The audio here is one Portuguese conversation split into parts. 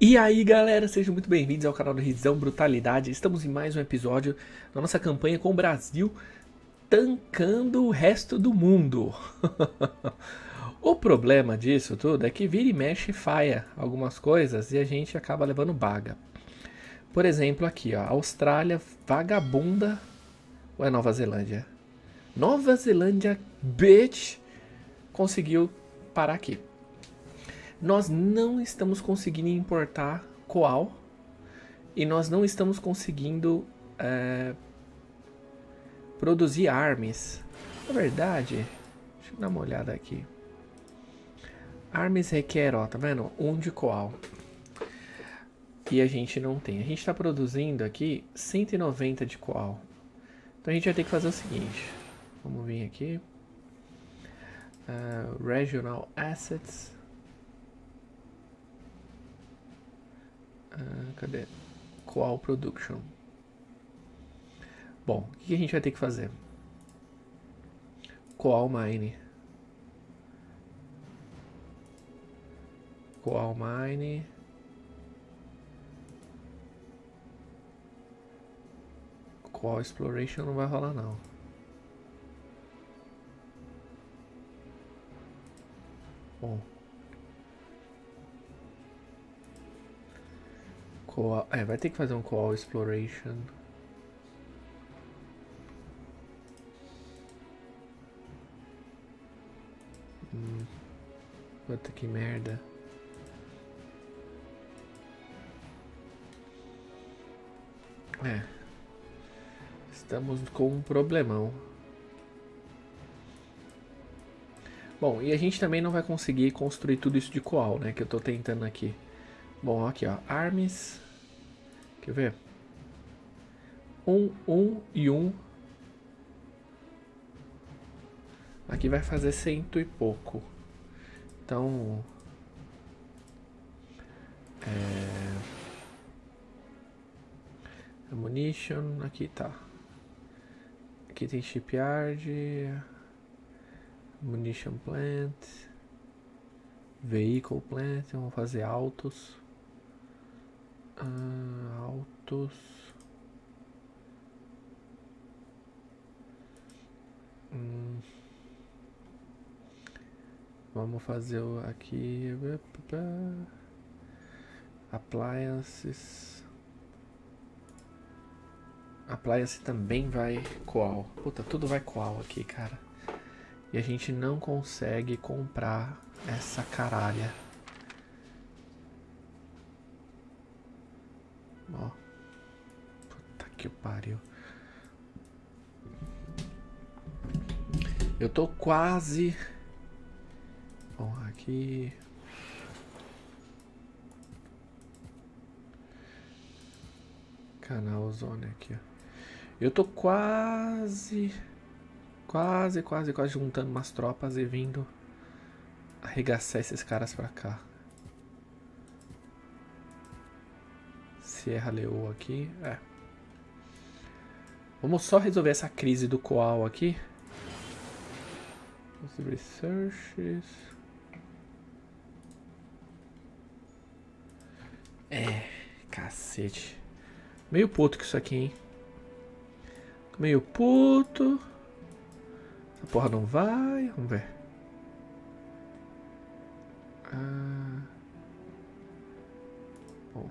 E aí galera, sejam muito bem-vindos ao canal do Rizão Brutalidade. Estamos em mais um episódio da nossa campanha com o Brasil tancando o resto do mundo. o problema disso tudo é que vira e mexe faia algumas coisas e a gente acaba levando baga. Por exemplo, aqui, ó, Austrália vagabunda ou é Nova Zelândia? Nova Zelândia, bitch, conseguiu parar aqui nós não estamos conseguindo importar coal e nós não estamos conseguindo é, produzir armas. Na verdade, deixa eu dar uma olhada aqui. Armas requer, ó, tá vendo? Um de coal. E a gente não tem. A gente está produzindo aqui 190 de coal. Então a gente vai ter que fazer o seguinte. Vamos vir aqui. Uh, regional Assets. Ah, cadê? Qual Production. Bom, o que a gente vai ter que fazer? Coal Mine. Coal Mine. Coal Exploration não vai rolar não. Bom. Coal, é, vai ter que fazer um Coal Exploration. Hum, puta que merda. É. Estamos com um problemão. Bom, e a gente também não vai conseguir construir tudo isso de coal, né? Que eu tô tentando aqui. Bom, aqui ó, arms. Quer ver? Um, um e um. Aqui vai fazer cento e pouco. Então... É... Ammunition, aqui tá. Aqui tem shipyard. Munition plant. Vehicle plant, vamos fazer autos. Hum. Vamos fazer aqui. Appliances. Appliance também vai coal. Puta, tudo vai coal aqui, cara. E a gente não consegue comprar essa caralha. Ó. Que pariu. Eu tô quase. Bom, aqui. Canal Zone aqui, ó. Eu tô quase. Quase, quase, quase juntando umas tropas e vindo arregaçar esses caras pra cá. Sierra Leoa aqui. É. Vamos só resolver essa crise do Coal aqui. Researches. É, cacete. Meio puto com isso aqui, hein? Meio puto. Essa porra não vai. Vamos ver. Ah. Bom.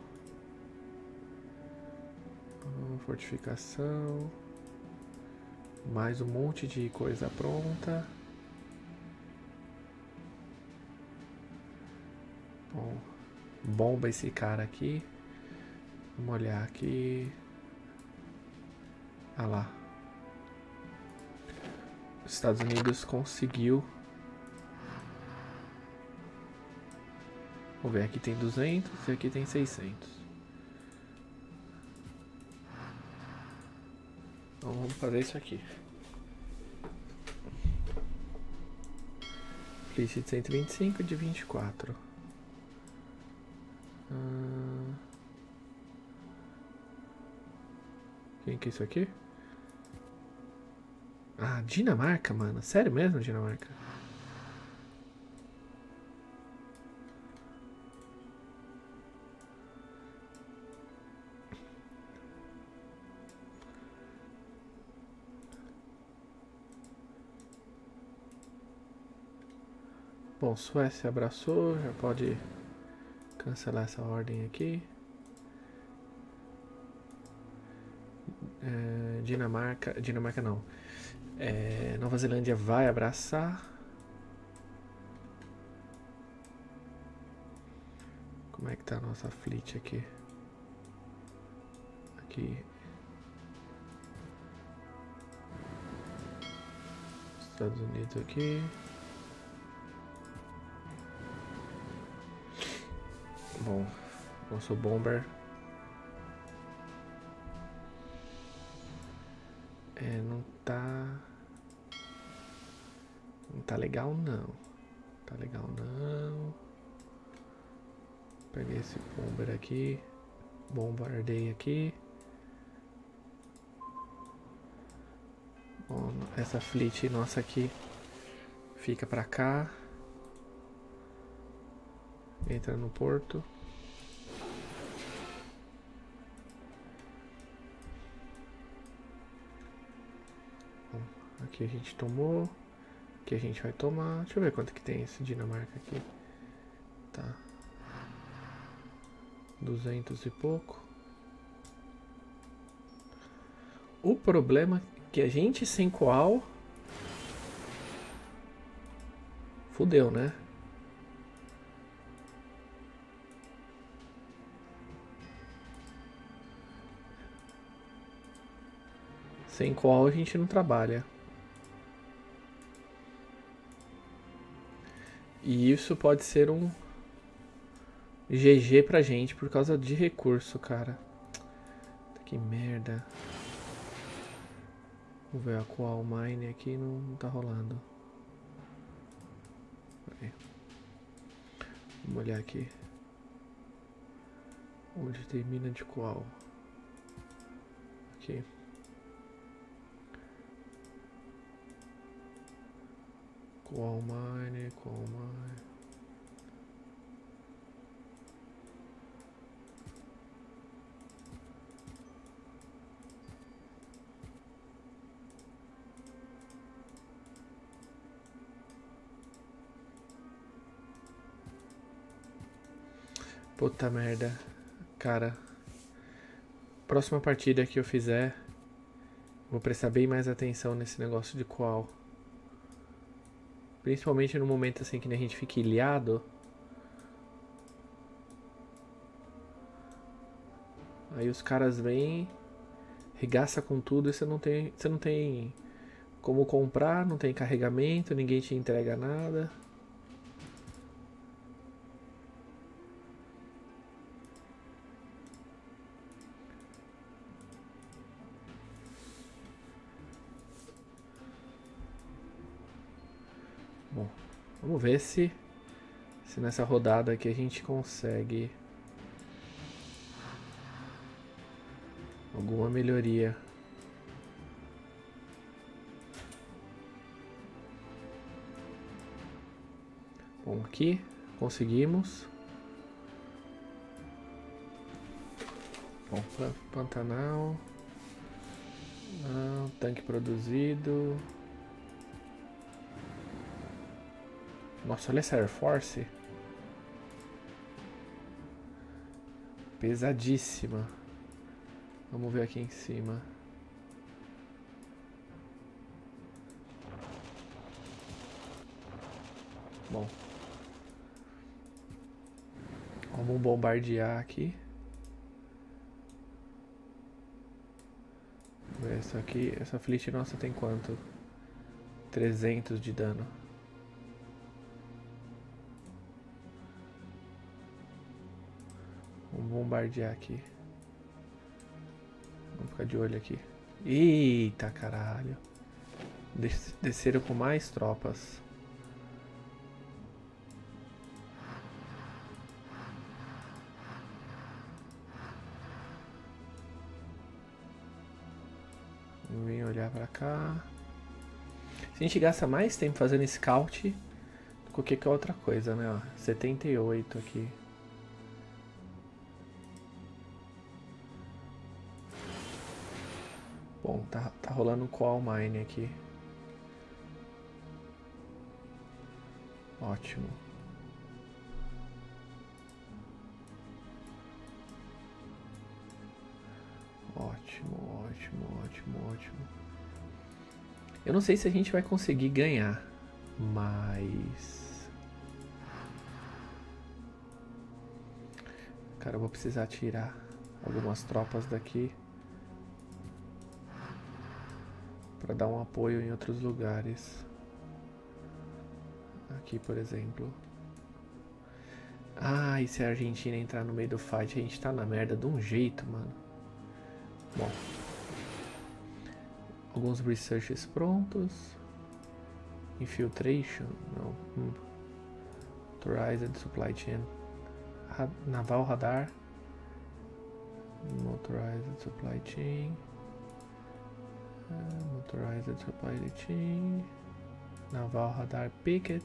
Fortificação. Mais um monte de coisa pronta. Bom, bomba esse cara aqui. Vamos olhar aqui. Ah lá. Os Estados Unidos conseguiu. Vamos ver, aqui tem 200 e aqui tem 600. Então vamos fazer isso aqui. List de 125 de 24. Hum... Quem que é isso aqui? Ah, Dinamarca, mano. Sério mesmo, Dinamarca? Bom, Suécia abraçou, já pode cancelar essa ordem aqui. É, Dinamarca, Dinamarca não. É, Nova Zelândia vai abraçar. Como é que tá a nossa fleet aqui? Aqui. Estados Unidos aqui. Nosso bomber É, não tá. Não tá legal não. Tá legal não. Peguei esse bomber aqui. Bombardei aqui. Bom, essa fleet nossa aqui fica pra cá. Entra no porto. Aqui a gente tomou. Aqui a gente vai tomar. Deixa eu ver quanto que tem esse Dinamarca aqui. Tá. 200 e pouco. O problema é que a gente sem coal. Fudeu, né? Sem coal a gente não trabalha. E isso pode ser um GG pra gente por causa de recurso, cara. Que merda. Vamos ver a Qual Mine aqui, não, não tá rolando. Vamos olhar aqui. Onde tem mina de qual? Aqui. Qual mine, qual mine. Puta merda. Cara. Próxima partida que eu fizer, vou prestar bem mais atenção nesse negócio de qual. Principalmente no momento assim que a gente fica ilhado. Aí os caras vêm, regaça com tudo e você não tem, você não tem como comprar, não tem carregamento, ninguém te entrega nada. Vamos ver se, se nessa rodada aqui a gente consegue alguma melhoria. Bom, aqui conseguimos. Bom, Pantanal. Ah, tanque produzido. Nossa, olha essa Air Force. Pesadíssima. Vamos ver aqui em cima. Bom. Vamos bombardear aqui. Essa aqui, essa fleet nossa tem quanto? 300 de dano. Bombardear aqui. Vamos ficar de olho aqui. Eita caralho. Desceram com mais tropas. Vir olhar pra cá. Se a gente gasta mais tempo fazendo scout do que qualquer outra coisa, né? Ó, 78 aqui. Bom, tá, tá rolando um mine aqui. Ótimo. Ótimo, ótimo, ótimo, ótimo. Eu não sei se a gente vai conseguir ganhar, mas. Cara, eu vou precisar tirar algumas tropas daqui para dar um apoio em outros lugares. Aqui, por exemplo. Ah, e se a Argentina entrar no meio do fight, a gente tá na merda de um jeito, mano. Bom. Alguns researches prontos. Infiltration. Não. Hum. Authorized Supply Chain. Naval Radar. Motorized Supply Chain. Motorized Supply Chain. Naval Radar Picket.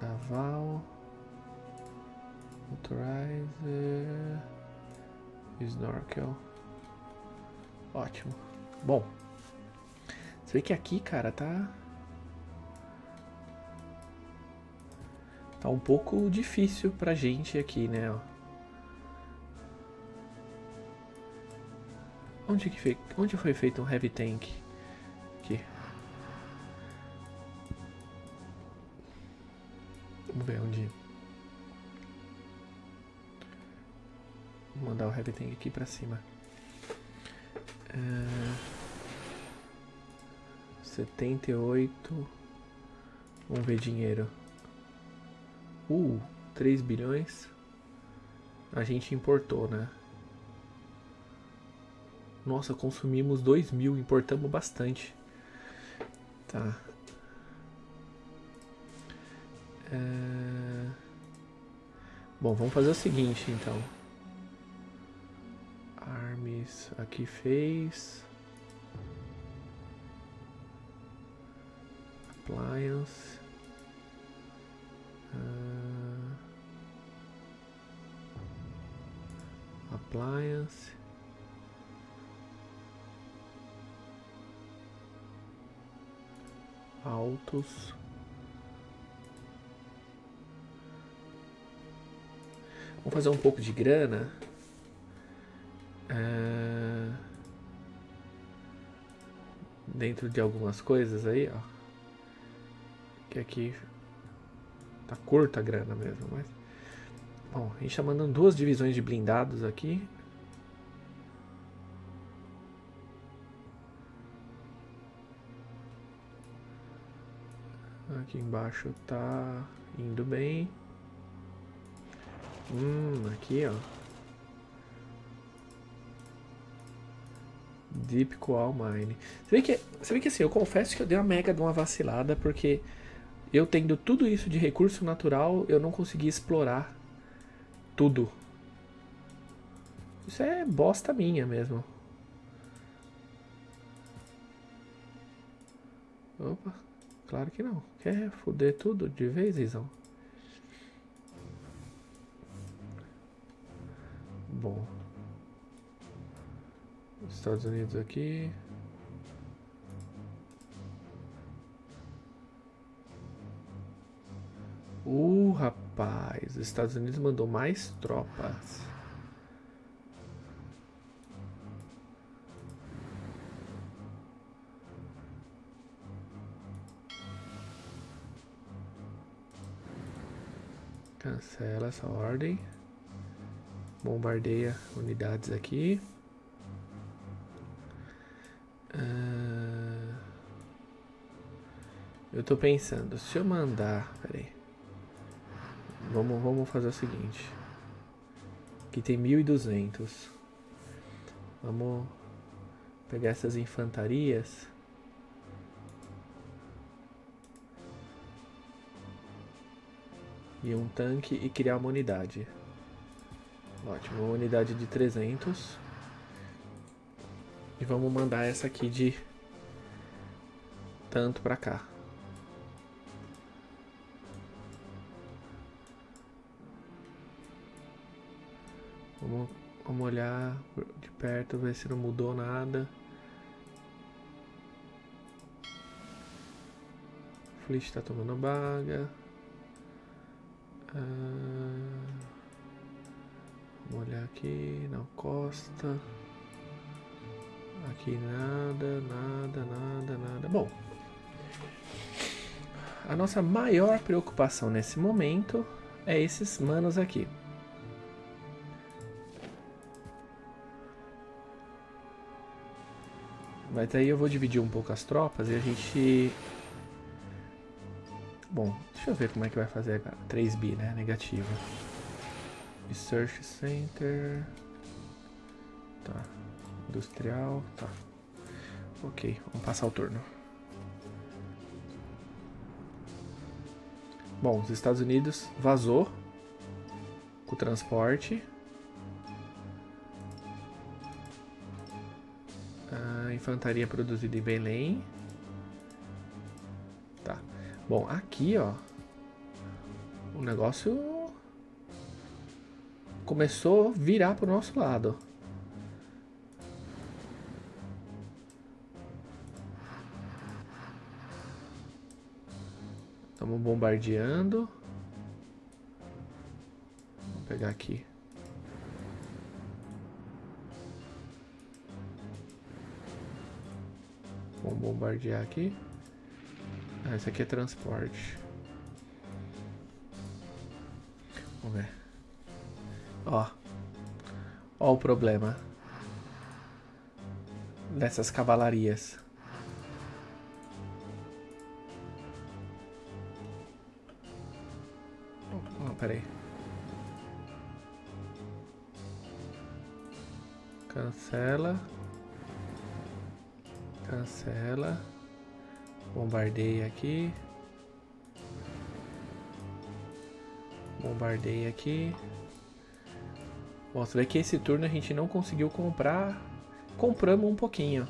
Naval. Motorizer. Snorkel. Ótimo. Bom. Você vê que aqui, cara, tá. Tá um pouco difícil pra gente aqui, né? Onde, que foi, onde foi feito um heavy tank? Aqui. Vamos ver onde. Vou mandar o heavy tank aqui pra cima. É... 78. Vamos ver dinheiro. Uh, 3 bilhões. A gente importou, né? Nossa, consumimos 2 mil, importamos bastante. Tá. É... Bom, vamos fazer o seguinte então. Arms aqui fez. Appliance. Uh, appliance. Autos. Vamos fazer um pouco de grana. É... Dentro de algumas coisas aí, ó. Que aqui tá curta a grana mesmo, mas. Bom, a gente tá mandando duas divisões de blindados aqui. Aqui embaixo tá indo bem. Hum, aqui ó. Deep Coal Mine. Você vê, que, você vê que assim, eu confesso que eu dei uma mega de uma vacilada, porque eu tendo tudo isso de recurso natural, eu não consegui explorar tudo. Isso é bosta minha mesmo. Opa, claro que não. Quer foder tudo de vez, Izão? Bom. Estados Unidos aqui. Uh, rapaz, os Estados Unidos mandou mais tropas. Cancela essa ordem. Bombardeia unidades aqui. Uh, eu tô pensando, se eu mandar. Peraí. Vamos, vamos fazer o seguinte. Aqui tem 1200. Vamos pegar essas infantarias. E um tanque e criar uma unidade. Ótimo, uma unidade de 300. E vamos mandar essa aqui de tanto pra cá. Vamos, vamos olhar de perto, ver se não mudou nada. Fleet tá tomando baga. Ah, vamos olhar aqui. Não, Costa. Aqui nada, nada, nada, nada. Bom, a nossa maior preocupação nesse momento é esses manos aqui. Mas aí eu vou dividir um pouco as tropas e a gente... Bom, deixa eu ver como é que vai fazer agora. 3B, né? Negativo. Research Center. Tá. Industrial. Tá. Ok, vamos passar o turno. Bom, os Estados Unidos vazou com o transporte. A infantaria produzida em Belém. Bom, aqui, ó. O negócio começou a virar pro nosso lado. Estamos bombardeando. Vou pegar aqui. Vamos bombardear aqui. Ah, esse aqui é transporte. Vamos ver. Ó. Ó o problema. Dessas cavalarias. Oh, peraí. Cancela. Cancela. Bombardeia aqui. Bombardeia aqui. Bom, você vê que esse turno a gente não conseguiu comprar. Compramos um pouquinho.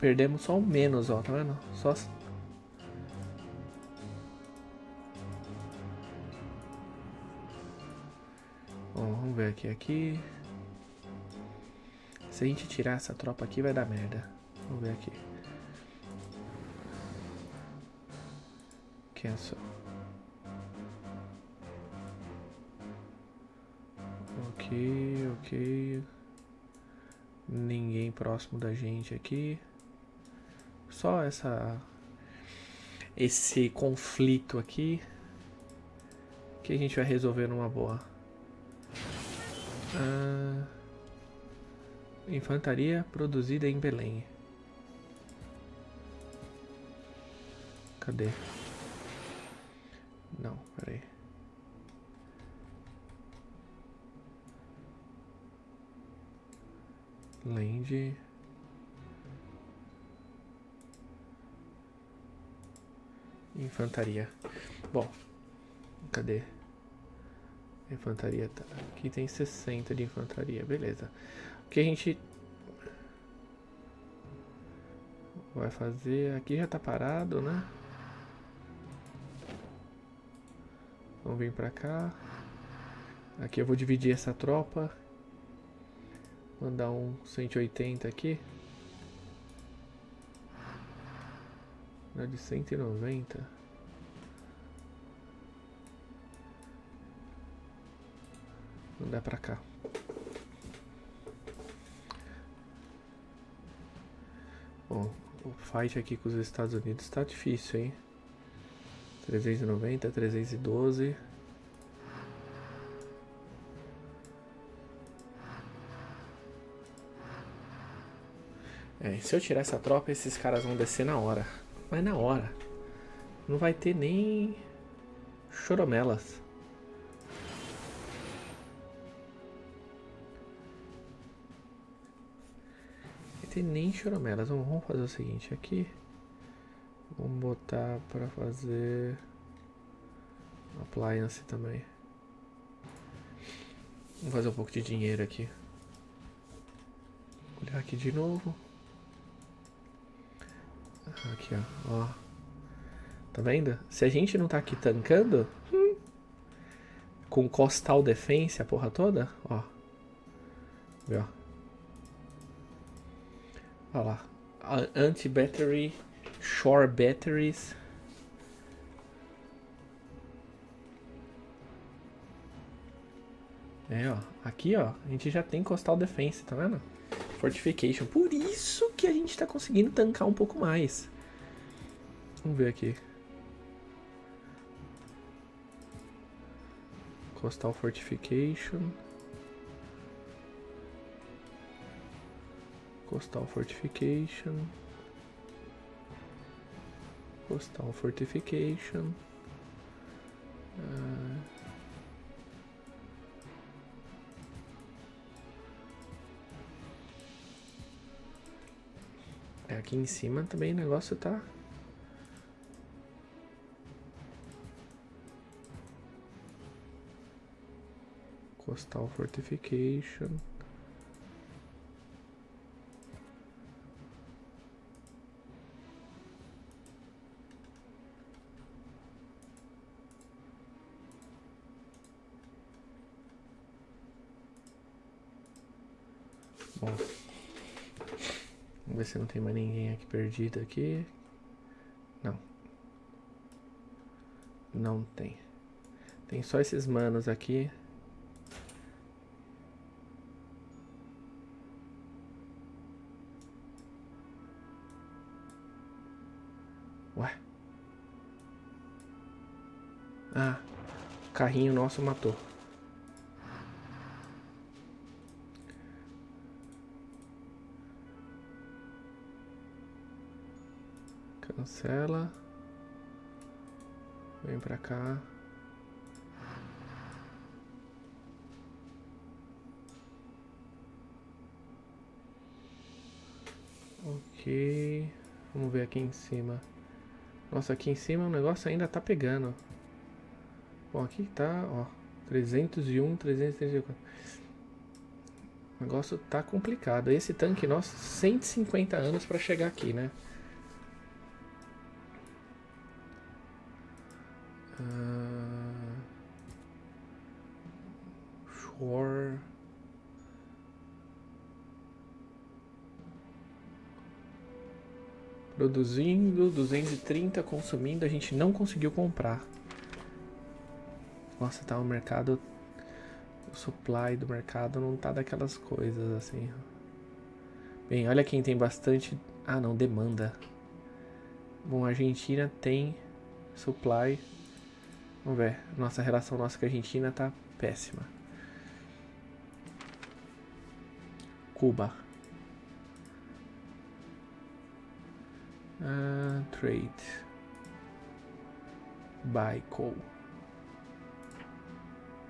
Perdemos só um menos, ó, tá vendo? Só Bom, vamos ver aqui, aqui. Se a gente tirar essa tropa aqui vai dar merda. Vamos ver aqui. Cancel. Ok, ok. Ninguém próximo da gente aqui. Só essa esse conflito aqui que a gente vai resolver numa boa. Ah, infantaria produzida em Belém. Cadê? Não, peraí. Land. Infantaria. Bom, cadê? Infantaria tá. Aqui tem 60 de infantaria, beleza. O que a gente vai fazer aqui já tá parado, né? Vamos vir pra cá. Aqui eu vou dividir essa tropa. Mandar um 180 aqui. Na de 190. Mandar pra cá. Bom, o fight aqui com os Estados Unidos tá difícil, hein? 390, 312. É, se eu tirar essa tropa, esses caras vão descer na hora. Mas na hora. Não vai ter nem choromelas. Vai ter nem choromelas. Vamos fazer o seguinte aqui. Vamos botar para fazer appliance também. Vamos fazer um pouco de dinheiro aqui. Olhar aqui de novo. Aqui, ó. ó. Tá vendo? Se a gente não tá aqui tancando. Hum, com costal defense a porra toda, ó. Vê, ó. Lá. Anti-battery, shore batteries. É, ó. Aqui, ó, a gente já tem costal Defense, tá vendo? Fortification. Por isso que a gente tá conseguindo tancar um pouco mais. Vamos ver aqui. Coastal Fortification. Coastal Fortification. Coastal Fortification. Uh... É, aqui em cima também o negócio tá Coastal Fortification. Bom, vamos ver se não tem mais ninguém aqui perdido aqui. Não. Não tem. Tem só esses manos aqui. Ué? Ah, o carrinho nosso matou. Cancela. Vem pra cá. Ok. Vamos ver aqui em cima. Nossa, aqui em cima o negócio ainda tá pegando. Bom, aqui tá, ó. 301, 334. O negócio tá complicado. Esse tanque nosso, 150 anos para chegar aqui, né? Shore. Produzindo 230, consumindo, a gente não conseguiu comprar. Nossa, tá o mercado. O supply do mercado não tá daquelas coisas assim. Bem, olha quem tem bastante. Ah, não, demanda. Bom, a Argentina tem supply. Vamos ver. Nossa relação nossa com a Argentina tá péssima. Cuba. Uh, trade. Buy coal.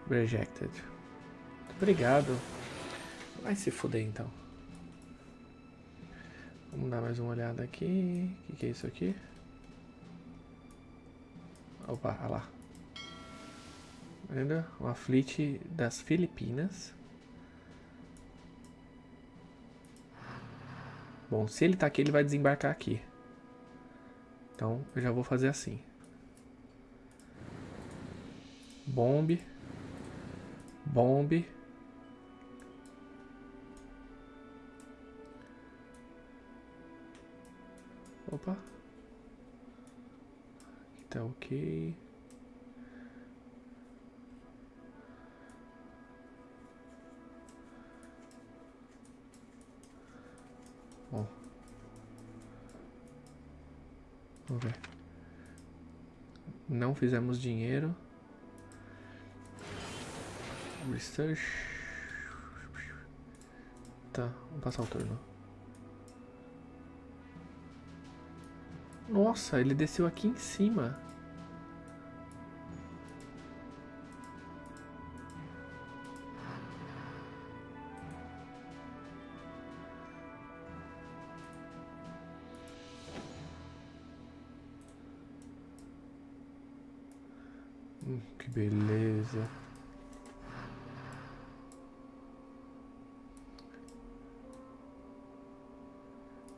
Rejected. Obrigado. Vai se fuder então. Vamos dar mais uma olhada aqui. O que, que é isso aqui? Opa, olha lá. Vendo? Uma fleet das Filipinas. Bom, se ele tá aqui, ele vai desembarcar aqui. Então, eu já vou fazer assim. Bombe. Bombe. Opa. Tá ok. Bom. Vamos ver. Não fizemos dinheiro. Research. Tá, vamos passar o turno. Nossa, ele desceu aqui em cima. Beleza.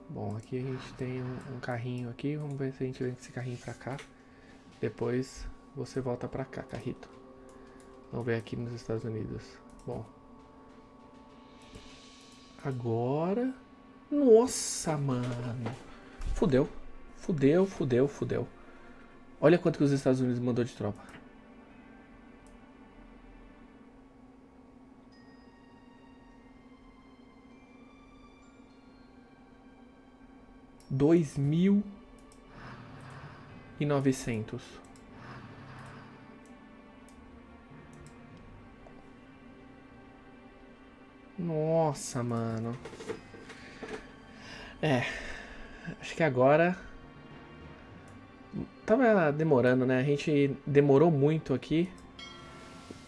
Bom, aqui a gente tem um, um, carrinho aqui. Vamos ver se a gente vem com esse carrinho pra cá. Depois você volta pra cá, carrito. Vamos ver aqui nos Estados Unidos. Bom. Agora... Nossa, mano. Fudeu. Fudeu, fudeu, fudeu. Olha quanto que os Estados Unidos mandou de tropa. Dois mil e novecentos. Nossa, mano. É. Acho que agora. Tava demorando, né? A gente demorou muito aqui.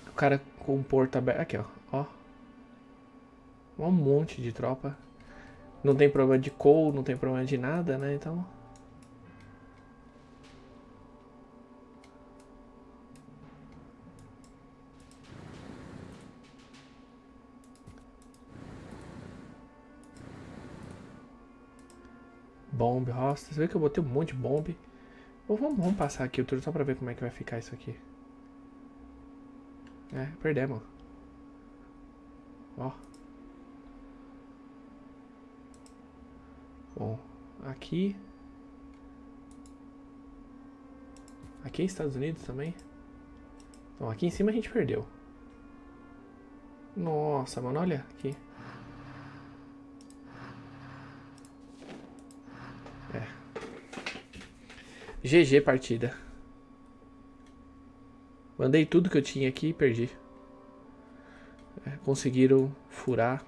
O cara com o porto aberto. Aqui, ó. Ó. Um monte de tropa. Não tem problema de coal, não tem problema de nada, né? Então. Bomb, hostas. Você vê que eu botei um monte de bomb. vamos, vamos passar aqui o turno só pra ver como é que vai ficar isso aqui. É, perdemos. Ó. Bom, aqui. Aqui é Estados Unidos também. Então, aqui em cima a gente perdeu. Nossa, mano, olha aqui. GG partida. Mandei tudo que eu tinha aqui e perdi. É, conseguiram furar.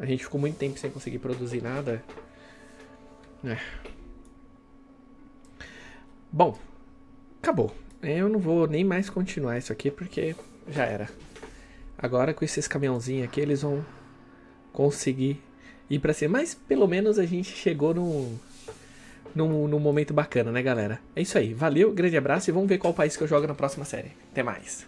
A gente ficou muito tempo sem conseguir produzir nada. É. Bom, acabou. Eu não vou nem mais continuar isso aqui porque já era. Agora com esses caminhãozinhos aqui eles vão conseguir ir para cima. Mas pelo menos a gente chegou no num, num momento bacana, né, galera? É isso aí. Valeu, grande abraço e vamos ver qual país que eu jogo na próxima série. Até mais.